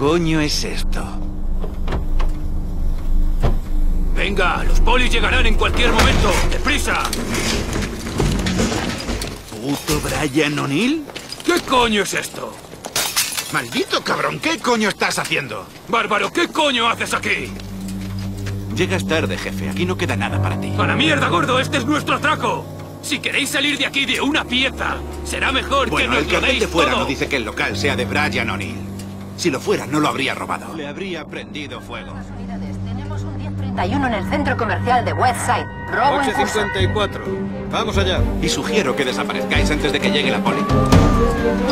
coño es esto? Venga, los polis llegarán en cualquier momento. ¡Deprisa! ¿Puto Brian O'Neill? ¿Qué coño es esto? Maldito cabrón, ¿qué coño estás haciendo? Bárbaro, ¿qué coño haces aquí? Llegas tarde, jefe. Aquí no queda nada para ti. ¡A la mierda, gordo! ¡Este es nuestro atraco! Si queréis salir de aquí de una pieza, será mejor que Bueno, nos el lo deis de fuera todo. no dice que el local sea de Brian O'Neill. Si lo fuera, no lo habría robado. Le habría prendido fuego. Unidades, tenemos un 1031 en el centro comercial de Westside. Robo en curso. 854. Vamos allá. Y sugiero que desaparezcáis antes de que llegue la poli.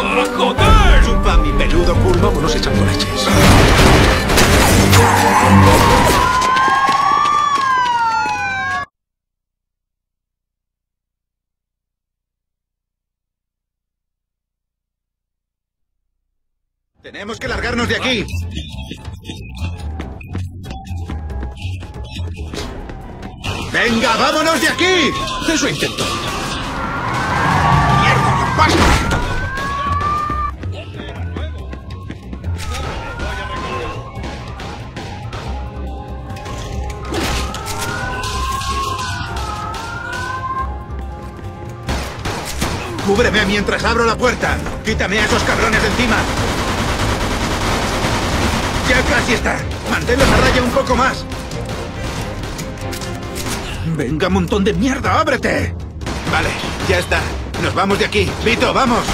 ¡Ah, joder! Chupa mi peludo culo. Tenemos que largarnos de aquí. ¡Venga, vámonos de aquí! Eso intento. ¡Mierda, basta! Cúbreme mientras abro la puerta. Quítame a esos cabrones de encima. Ya casi está. Manténlos a raya un poco más. Venga, montón de mierda, ábrete. Vale, ya está. Nos vamos de aquí. Vito, vamos.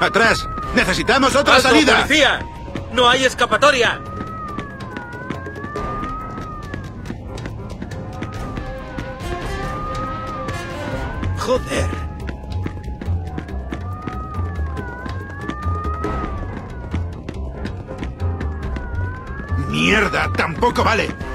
Atrás. Necesitamos otra ¡Alto, salida. policía! ¡No hay escapatoria! Joder. Mierda, tampoco vale.